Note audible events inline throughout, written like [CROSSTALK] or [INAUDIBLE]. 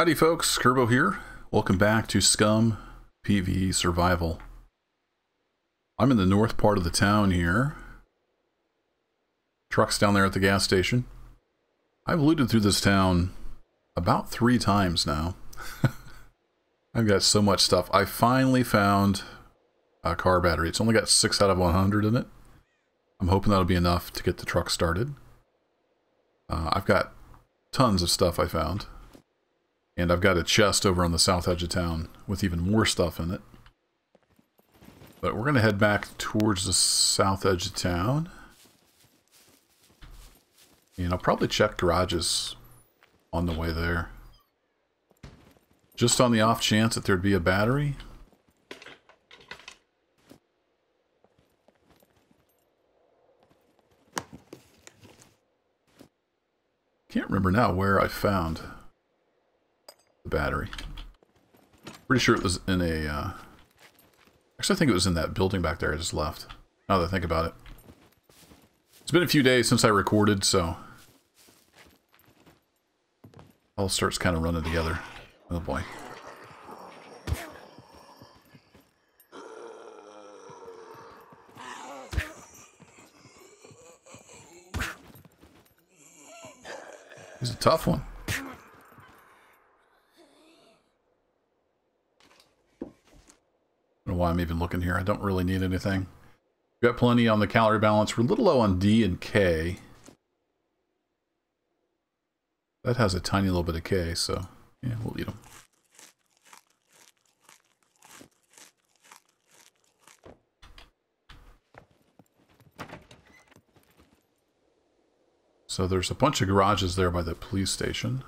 Howdy folks, Kerbo here. Welcome back to Scum PvE Survival. I'm in the north part of the town here. Trucks down there at the gas station. I've looted through this town about three times now. [LAUGHS] I've got so much stuff. I finally found a car battery. It's only got 6 out of 100 in it. I'm hoping that'll be enough to get the truck started. Uh, I've got tons of stuff I found. And I've got a chest over on the south edge of town with even more stuff in it. But we're going to head back towards the south edge of town. And I'll probably check garages on the way there. Just on the off chance that there'd be a battery. Can't remember now where I found the battery. Pretty sure it was in a... Uh... Actually, I think it was in that building back there I just left. Now that I think about it. It's been a few days since I recorded, so... All starts kind of running together. Oh boy. He's a tough one. I don't know why I'm even looking here. I don't really need anything. We've got plenty on the calorie balance. We're a little low on D and K. That has a tiny little bit of K, so yeah, we'll eat them. So there's a bunch of garages there by the police station.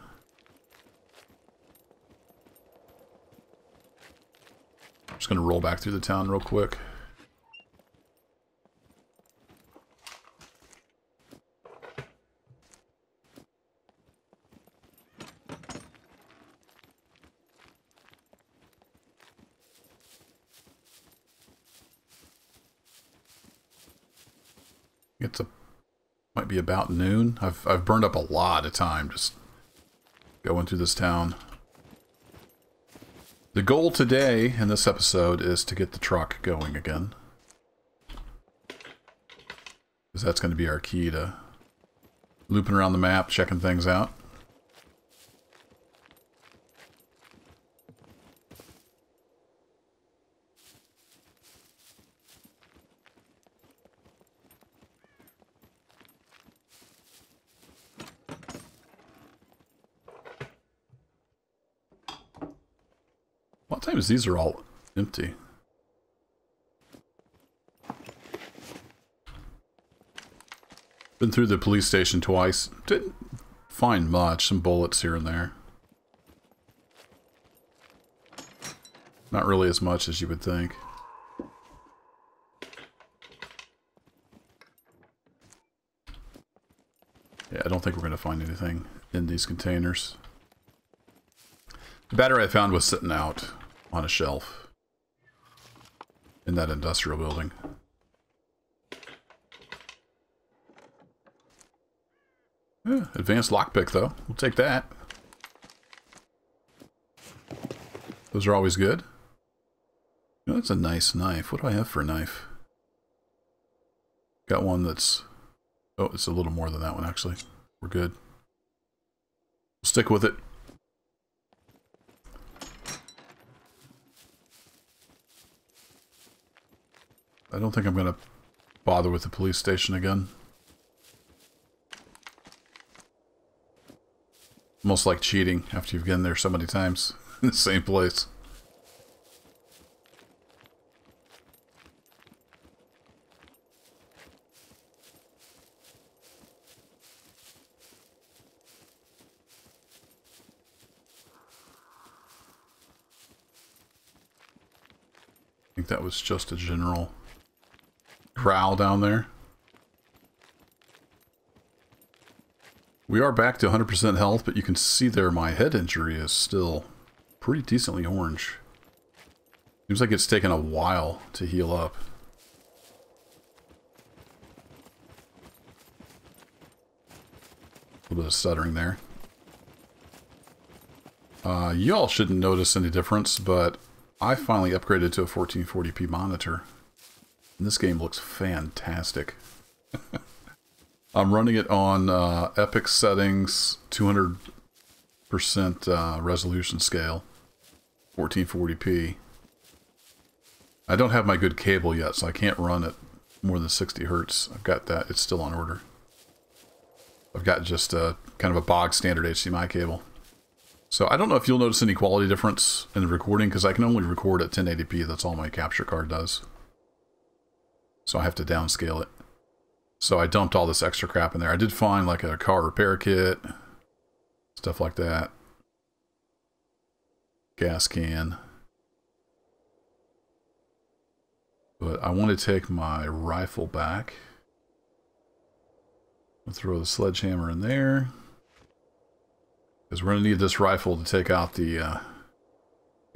I'm just going to roll back through the town real quick. It's a might be about noon. I've I've burned up a lot of time just going through this town. The goal today in this episode is to get the truck going again. Because that's going to be our key to looping around the map, checking things out. These are all empty? Been through the police station twice. Didn't find much. Some bullets here and there. Not really as much as you would think. Yeah, I don't think we're going to find anything in these containers. The battery I found was sitting out on a shelf in that industrial building. Yeah, advanced lockpick, though. We'll take that. Those are always good. You know, that's a nice knife. What do I have for a knife? Got one that's... Oh, it's a little more than that one, actually. We're good. We'll stick with it. I don't think I'm going to bother with the police station again. Almost like cheating after you've been there so many times [LAUGHS] in the same place. I think that was just a general Prowl down there. We are back to 100% health, but you can see there my head injury is still pretty decently orange. Seems like it's taken a while to heal up. A little bit of stuttering there. Uh, y'all shouldn't notice any difference, but I finally upgraded to a 1440p monitor. This game looks fantastic. [LAUGHS] I'm running it on uh, Epic settings, 200% uh, resolution scale, 1440p. I don't have my good cable yet, so I can't run it more than 60 hertz. I've got that. It's still on order. I've got just a kind of a bog standard HDMI cable. So I don't know if you'll notice any quality difference in the recording because I can only record at 1080p. That's all my capture card does. So I have to downscale it. So I dumped all this extra crap in there. I did find like a car repair kit, stuff like that. Gas can. But I want to take my rifle back. I'll throw the sledgehammer in there. Because we're going to need this rifle to take out the uh,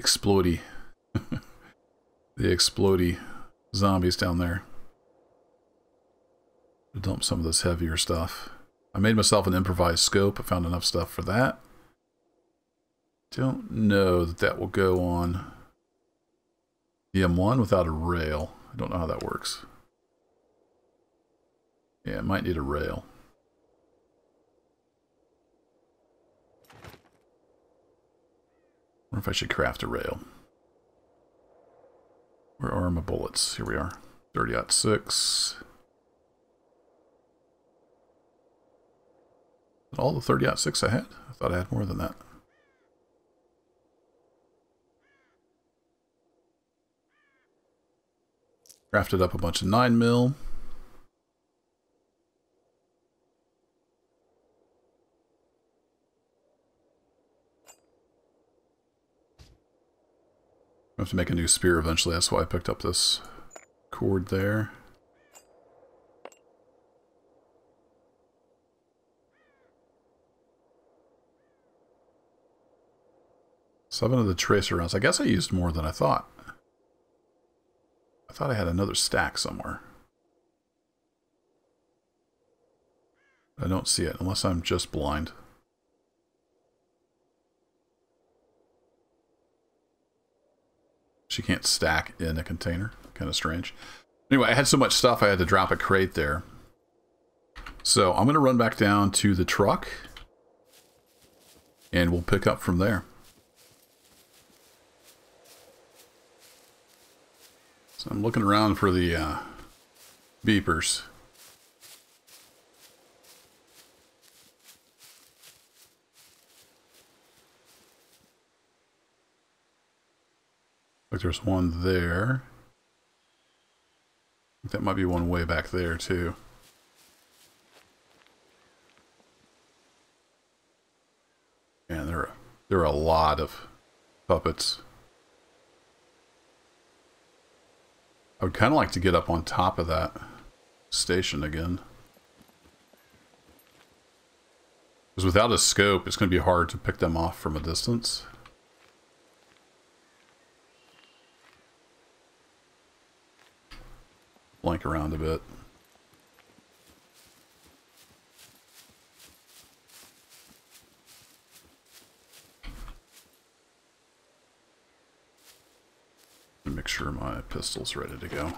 explody. [LAUGHS] the explody zombies down there. To dump some of this heavier stuff. I made myself an improvised scope. I found enough stuff for that. Don't know that that will go on the M1 without a rail. I don't know how that works. Yeah, it might need a rail. wonder if I should craft a rail. Where are my bullets? Here we are. 30 aught 6. All the 30 aught 6 I had? I thought I had more than that. Crafted up a bunch of 9 mil. I have to make a new spear eventually, that's why I picked up this cord there. Seven of the tracer rounds. I guess I used more than I thought. I thought I had another stack somewhere. I don't see it, unless I'm just blind. She can't stack in a container. Kind of strange. Anyway, I had so much stuff I had to drop a crate there. So I'm going to run back down to the truck. And we'll pick up from there. So I'm looking around for the uh, beepers. Like there's one there. that might be one way back there too. And there are, there are a lot of puppets. I would kind of like to get up on top of that station again. Because without a scope, it's going to be hard to pick them off from a distance. Blank around a bit. Make sure my pistol's ready to go.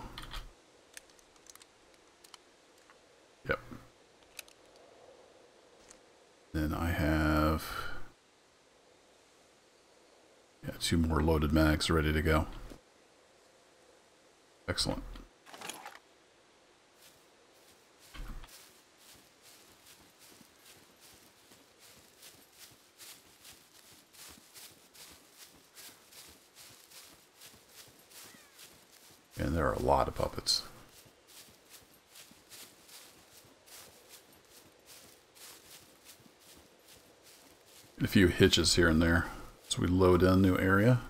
Yep. Then I have yeah, two more loaded mags ready to go. Excellent. And there are a lot of puppets. A few hitches here and there. So we load in a new area.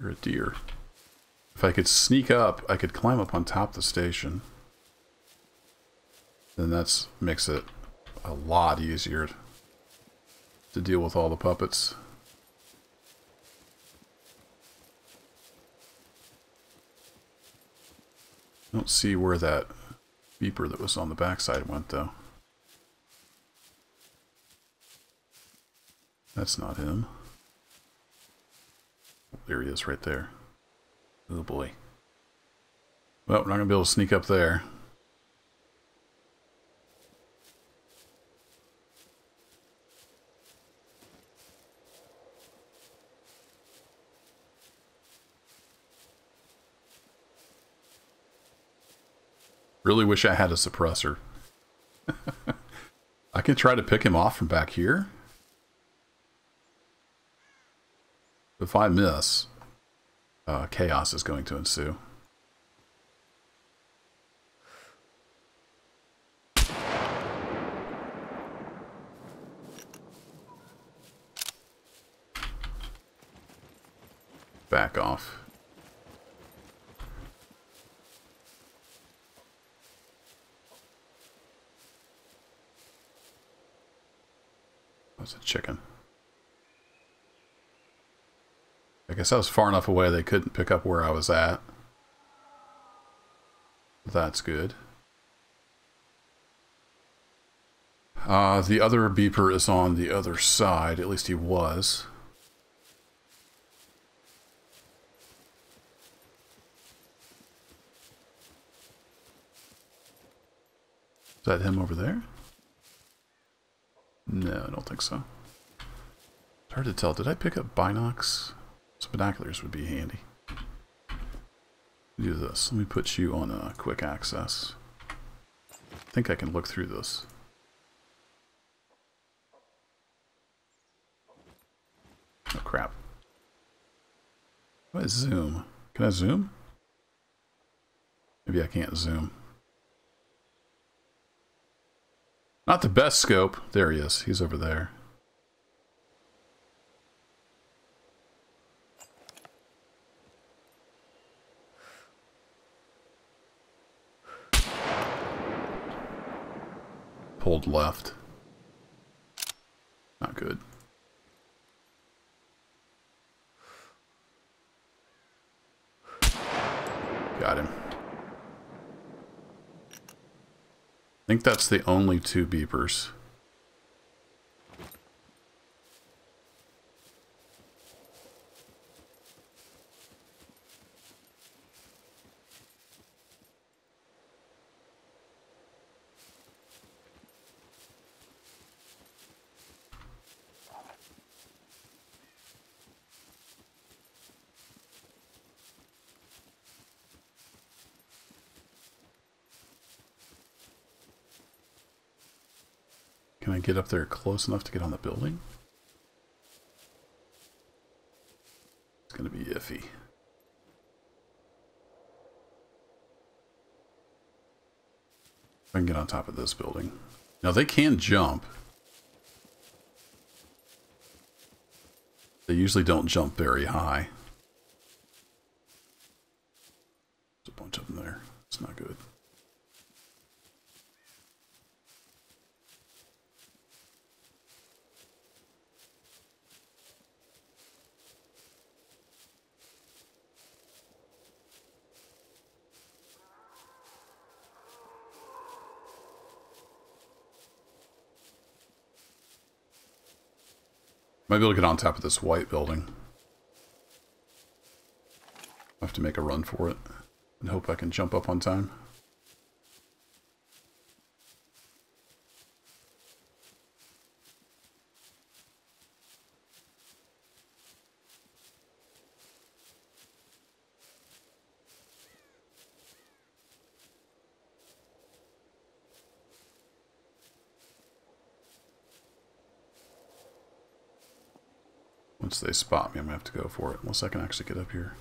You're a deer. If I could sneak up, I could climb up on top of the station. then that's makes it a lot easier to deal with all the puppets. I don't see where that beeper that was on the backside went though. That's not him. There he is right there. Oh boy. Well, we're not going to be able to sneak up there. Really wish I had a suppressor. [LAUGHS] I can try to pick him off from back here. If I miss, uh, chaos is going to ensue. Back off. That's a chicken. I guess I was far enough away they couldn't pick up where I was at. That's good. Uh, the other beeper is on the other side. At least he was. Is that him over there? No, I don't think so. It's hard to tell. Did I pick up binocs? Some binoculars would be handy. Do this. Let me put you on a quick access. I think I can look through this. Oh crap. What is zoom? Can I zoom? Maybe I can't zoom. Not the best scope. There he is. He's over there. Pulled left. Not good. Got him. I think that's the only two beepers. I get up there close enough to get on the building? It's going to be iffy. I can get on top of this building. Now they can jump. They usually don't jump very high. There's a bunch of them there. It's not good. Might be able to get on top of this white building. I have to make a run for it and hope I can jump up on time. Once they spot me, I'm going to have to go for it, unless I can actually get up here.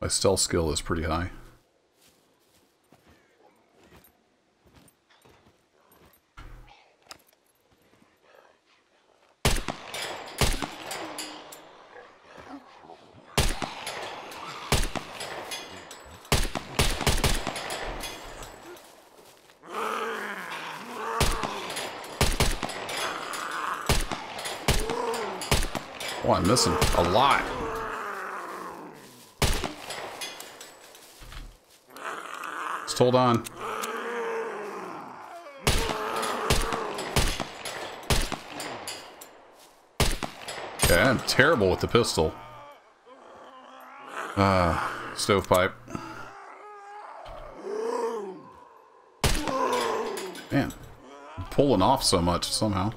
My stealth skill is pretty high. Oh, I'm missing a lot. Just hold on. Okay, I'm terrible with the pistol. Ah, uh, stovepipe. Man, I'm pulling off so much somehow.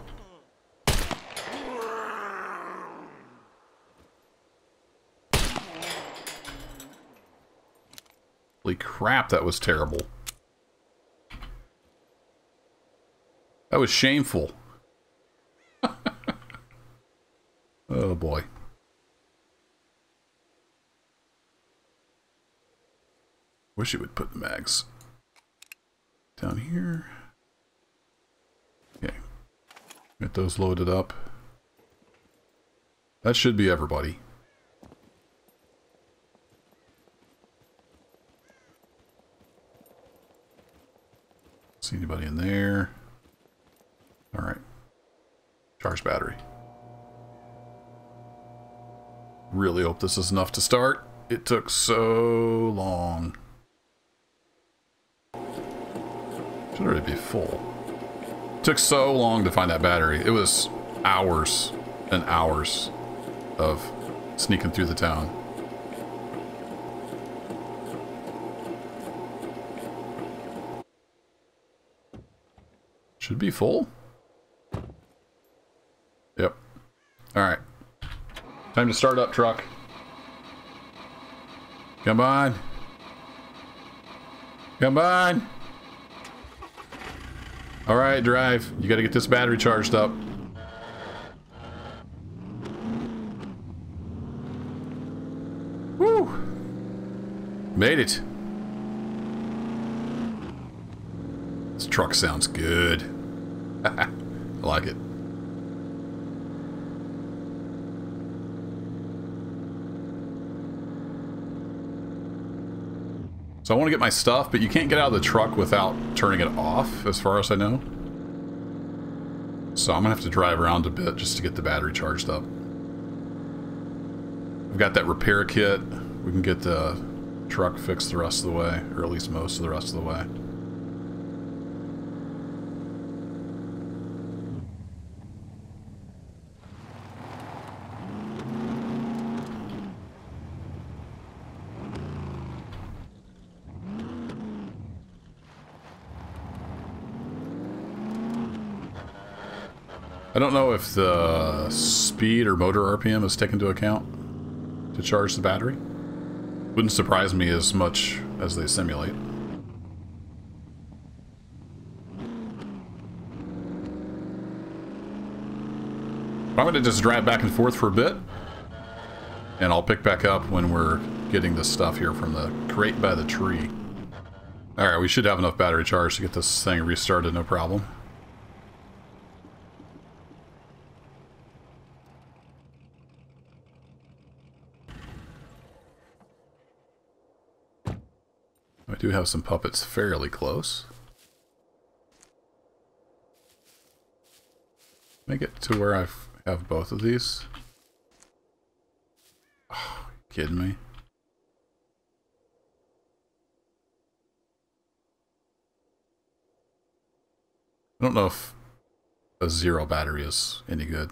Crap, that was terrible. That was shameful. [LAUGHS] oh boy. Wish it would put the mags down here. Okay. Get those loaded up. That should be everybody. See anybody in there? Alright. Charge battery. Really hope this is enough to start. It took so long. Should already be full. Took so long to find that battery. It was hours and hours of sneaking through the town. Should be full. Yep. Alright. Time to start up, truck. Come on. Come on. Alright, drive. You gotta get this battery charged up. Woo! Made it. This truck sounds good. [LAUGHS] I like it. So I want to get my stuff, but you can't get out of the truck without turning it off, as far as I know. So I'm going to have to drive around a bit just to get the battery charged up. I've got that repair kit. We can get the truck fixed the rest of the way, or at least most of the rest of the way. I don't know if the speed or motor RPM is taken into account to charge the battery. Wouldn't surprise me as much as they simulate. I'm going to just drive back and forth for a bit, and I'll pick back up when we're getting this stuff here from the crate by the tree. Alright, we should have enough battery charge to get this thing restarted, no problem. I do have some puppets fairly close. Make it to where I have both of these. [SIGHS] Oh, kidding me? I don't know if a zero battery is any good.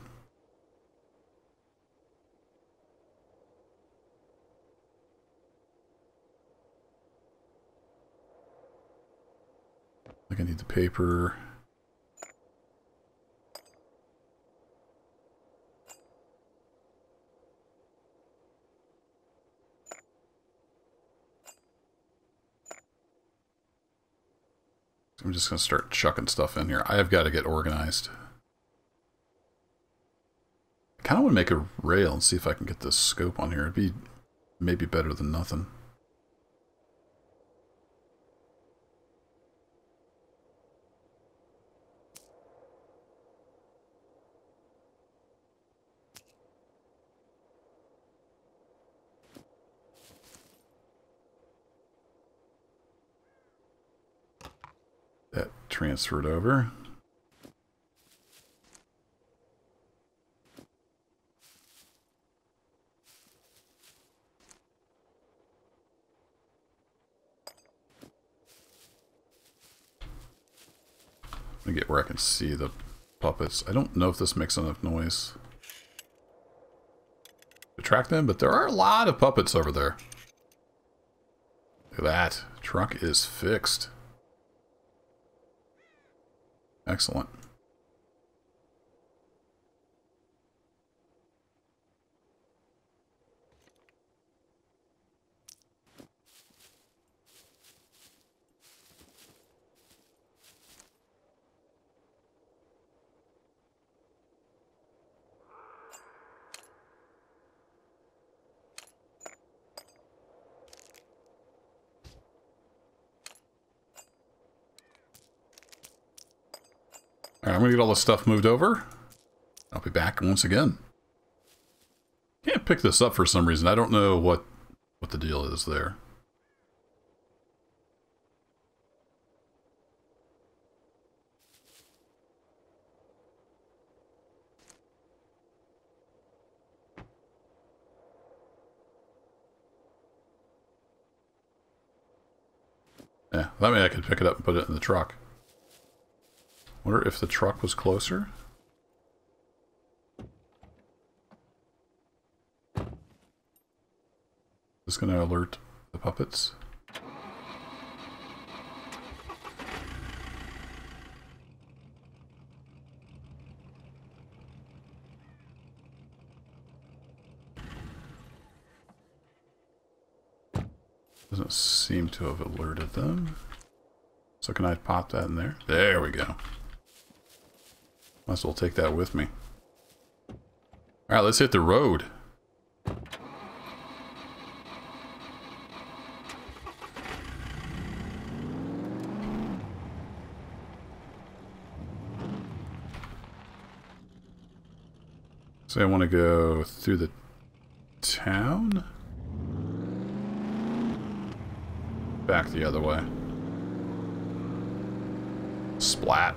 I think I need the paper. I'm just going to start chucking stuff in here. I have got to get organized. I kind of want to make a rail and see if I can get this scope on here. It'd be maybe better than nothing. transferred over. Let me get where I can see the puppets. I don't know if this makes enough noise to track them, but there are a lot of puppets over there. Look at that. Trunk is fixed. Excellent. I'm gonna get all this stuff moved over. I'll be back once again. Can't pick this up for some reason. I don't know what what the deal is there. Yeah, that way I could pick it up and put it in the truck. Wonder if the truck was closer? Is going to alert the puppets? Doesn't seem to have alerted them. So can I pop that in there? There we go. Might as well take that with me. Alright, let's hit the road. So I want to go through the town? Back the other way. Splat.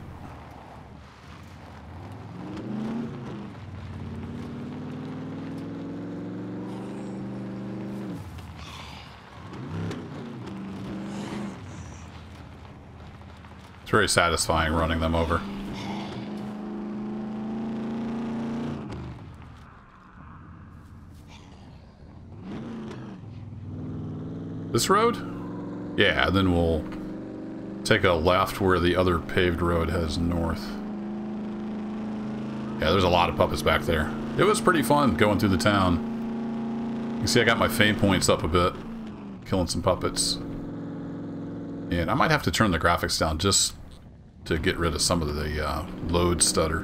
It's very satisfying running them over. This road? Yeah, then we'll take a left where the other paved road has north. Yeah, there's a lot of puppets back there. It was pretty fun going through the town. You can see I got my fame points up a bit. Killing some puppets. And I might have to turn the graphics down just to get rid of some of the uh, load stutter.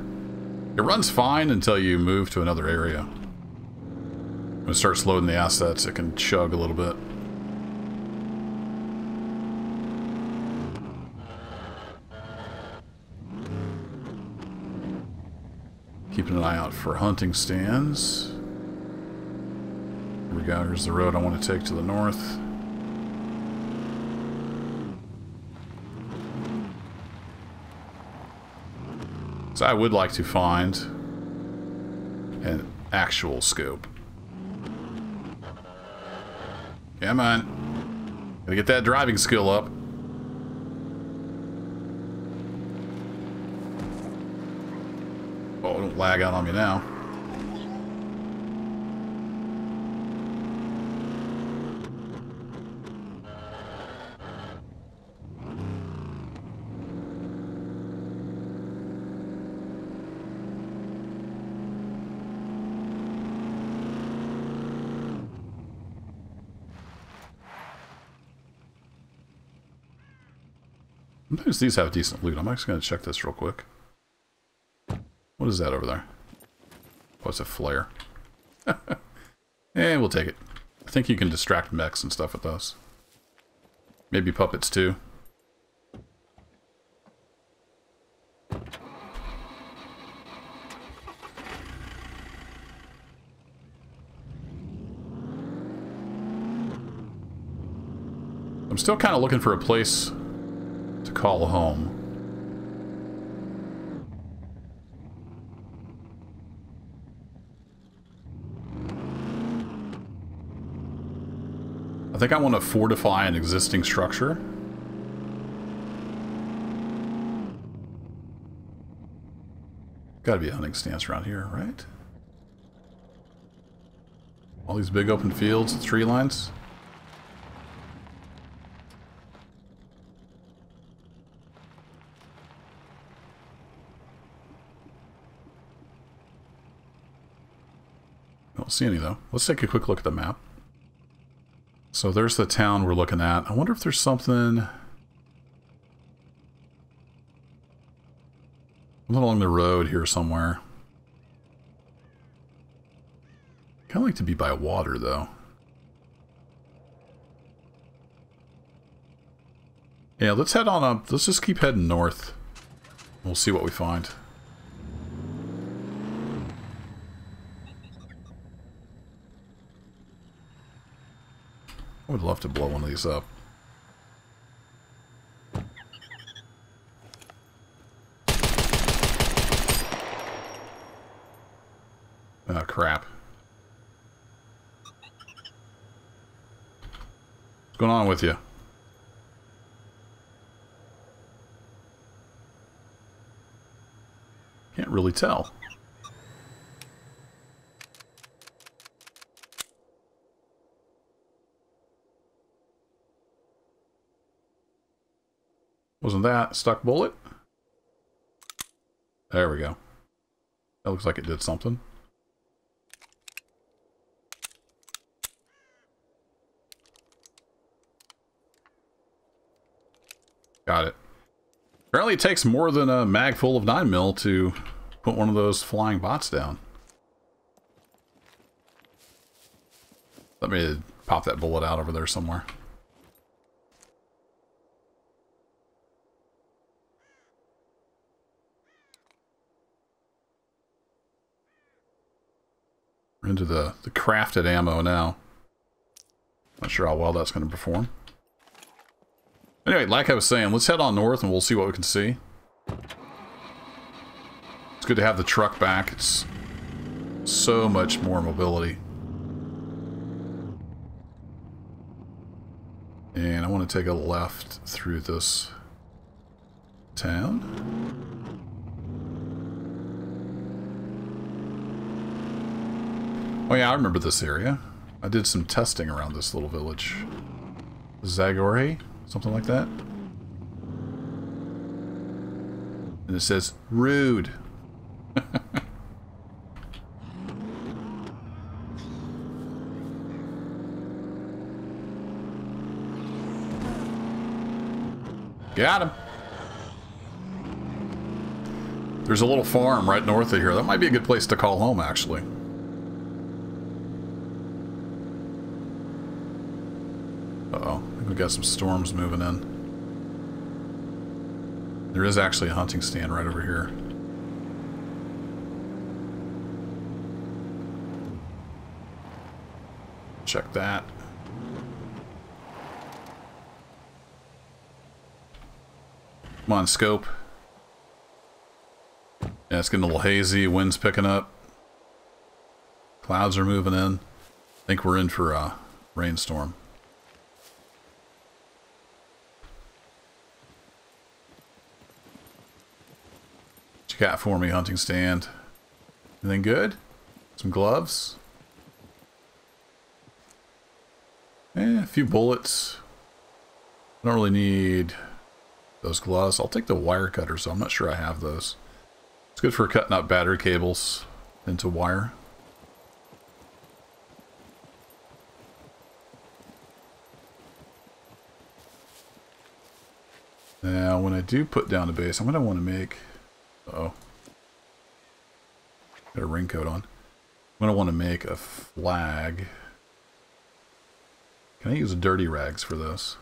It runs fine until you move to another area. When it starts loading the assets, it can chug a little bit. Keeping an eye out for hunting stands. Here we go, here's the road I want to take to the north. I would like to find an actual scope. Come on. Gotta get that driving skill up. Oh, don't lag out on me now. Sometimes these have decent loot. I'm actually going to check this real quick. What is that over there? Oh, it's a flare. [LAUGHS] eh, we'll take it. I think you can distract mechs and stuff with those. Maybe puppets too. I'm still kind of looking for a place call home. I think I want to fortify an existing structure. Gotta be a hunting stance around here, right? All these big open fields, and tree lines. Don't see any though. Let's take a quick look at the map. So there's the town we're looking at. I wonder if there's something... along the road here somewhere. Kind of like to be by water, though. Yeah, let's head on up. Let's just keep heading north. We'll see what we find. I would love to blow one of these up. Oh, crap. What's going on with you? Can't really tell. Wasn't that stuck bullet? There we go. That looks like it did something. Got it. Apparently it takes more than a mag full of 9 mil to put one of those flying bots down. Let me pop that bullet out over there somewhere. Into the, the crafted ammo now. Not sure how well that's going to perform. Anyway, like I was saying, let's head on north and we'll see what we can see. It's good to have the truck back. It's so much more mobility. And I want to take a left through this town. Oh yeah, I remember this area. I did some testing around this little village. Zagorhe? Something like that. And it says, rude. [LAUGHS] Got him. There's a little farm right north of here. That might be a good place to call home, actually. we got some storms moving in. There is actually a hunting stand right over here. Check that. Come on, scope. Yeah, it's getting a little hazy. Wind's picking up. Clouds are moving in. I think we're in for a rainstorm. Got for me, hunting stand? Anything good? Some gloves? Eh, a few bullets. I don't really need those gloves. I'll take the wire cutters. I'm not sure I have those. It's good for cutting up battery cables into wire. Now, when I do put down a base, I'm going to want to make uh oh Got a raincoat on. I'm to want to make a flag. Can I use dirty rags for this?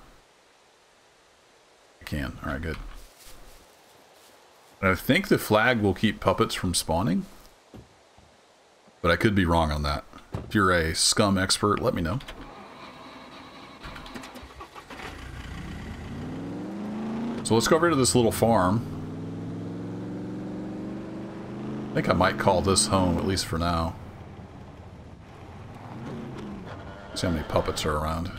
I can. Alright, good. I think the flag will keep puppets from spawning. But I could be wrong on that. If you're a scum expert, let me know. So let's go over to this little farm. I think I might call this home, at least for now. See how many puppets are around.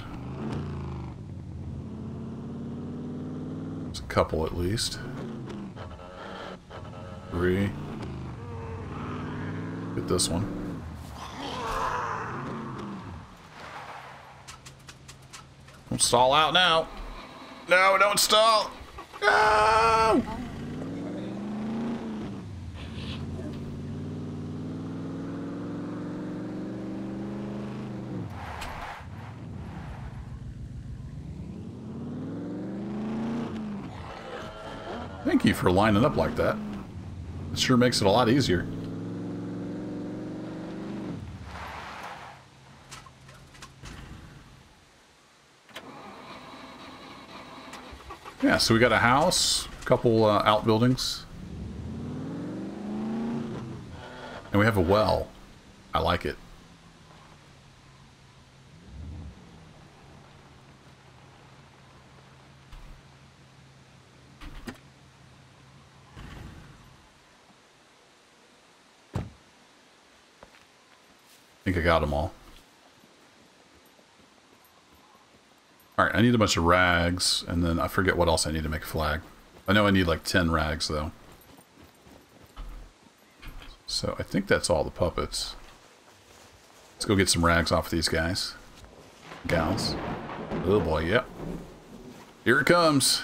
There's a couple at least. Three. Get this one. Don't stall out now. No, don't stall. No! You for lining up like that. It sure makes it a lot easier. Yeah, so we got a house, a couple uh, outbuildings. And we have a well. I like it. I think I got them all. Alright, I need a bunch of rags, and then I forget what else I need to make a flag. I know I need like 10 rags, though. So I think that's all the puppets. Let's go get some rags off of these guys. Gals. Oh boy, yep. Here it comes.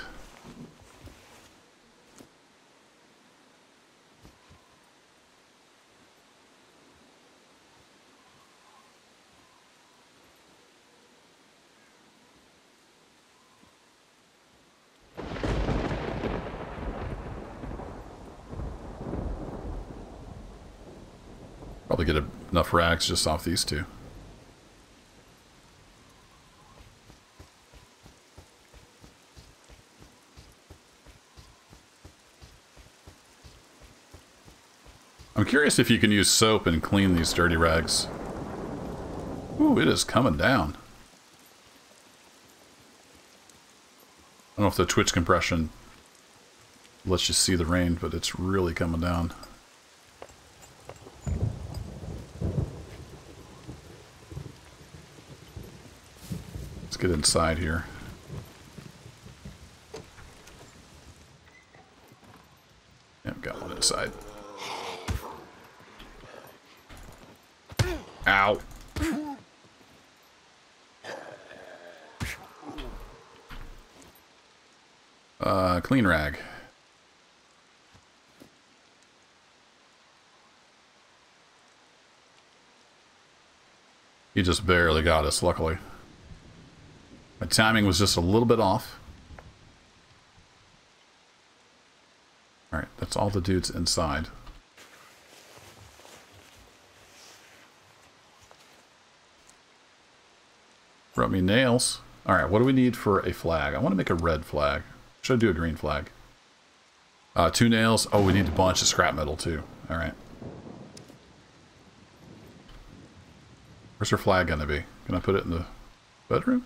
Probably get just off these two. I'm curious if you can use soap and clean these dirty rags. Ooh, it is coming down. I don't know if the Twitch compression lets you see the rain, but it's really coming down. Let's get inside here. I've got one inside. Ow. Uh, clean rag. He just barely got us, luckily. My timing was just a little bit off. Alright, that's all the dudes inside. Brought me nails. Alright, what do we need for a flag? I want to make a red flag. Should I do a green flag? Uh, two nails. Oh, we need a bunch of scrap metal too. Alright. Where's her flag going to be? Can I put it in the bedroom?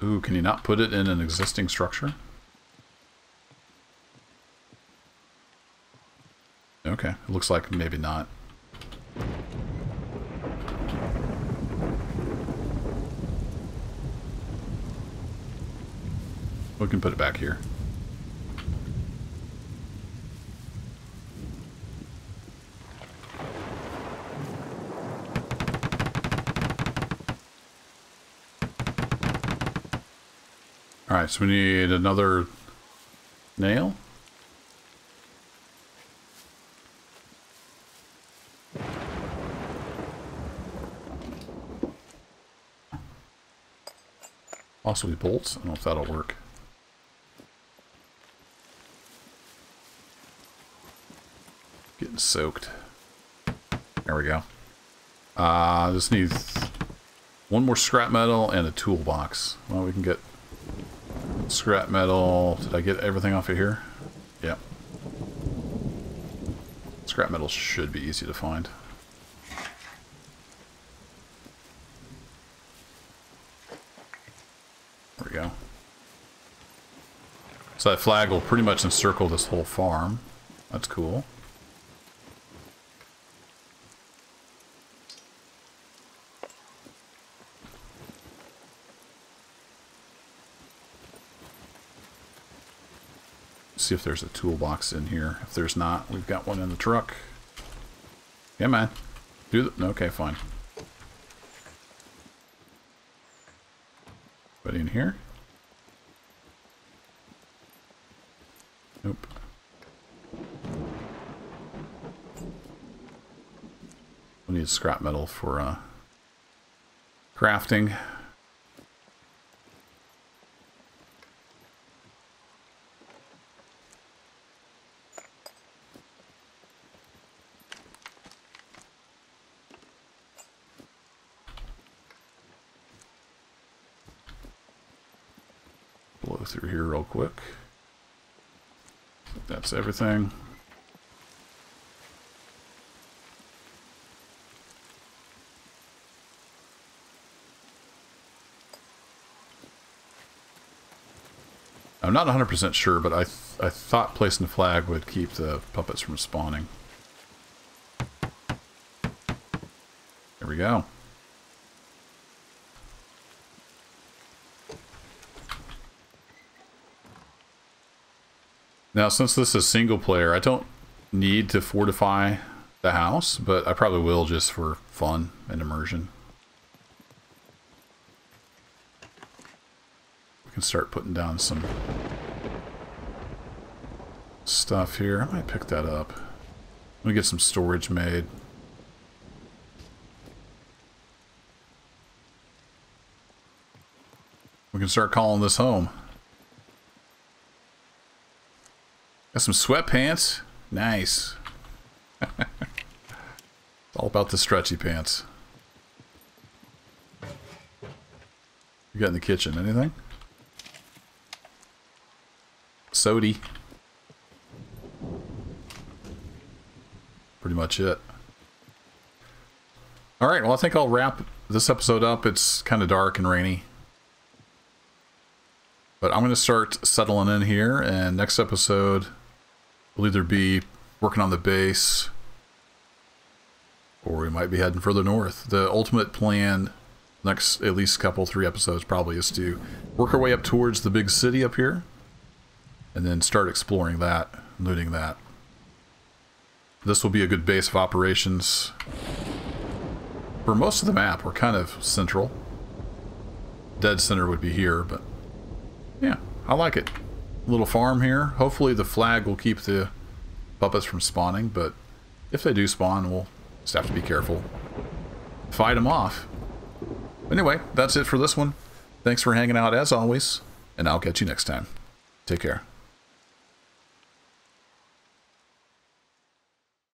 Ooh, can you not put it in an existing structure? Okay, it looks like maybe not. We can put it back here. Alright, so we need another nail. Possibly bolts. I don't know if that'll work. Getting soaked. There we go. Uh, just need one more scrap metal and a toolbox. Well, we can get Scrap metal. Did I get everything off of here? Yeah. Scrap metal should be easy to find. There we go. So that flag will pretty much encircle this whole farm. That's cool. See if there's a toolbox in here. If there's not, we've got one in the truck. Yeah, man. Do the... Okay, fine. Put in here. Nope. We need scrap metal for uh, crafting. Blow through here real quick. That's everything. I'm not 100% sure, but I, th I thought placing the flag would keep the puppets from spawning. There we go. Now, since this is single player, I don't need to fortify the house, but I probably will just for fun and immersion. We can start putting down some stuff here. I might pick that up. Let me get some storage made. We can start calling this home. Got some sweatpants. Nice. [LAUGHS] all about the stretchy pants. You got in the kitchen? Anything? Sody. Pretty much it. Alright, well I think I'll wrap this episode up. It's kind of dark and rainy. But I'm going to start settling in here, and next episode will either be working on the base, or we might be heading further north. The ultimate plan, next at least couple, three episodes probably, is to work our way up towards the big city up here, and then start exploring that, looting that. This will be a good base of operations. For most of the map, we're kind of central. Dead center would be here, but yeah, I like it. Little farm here. Hopefully the flag will keep the puppets from spawning, but if they do spawn, we'll just have to be careful. Fight them off. Anyway, that's it for this one. Thanks for hanging out as always, and I'll catch you next time. Take care.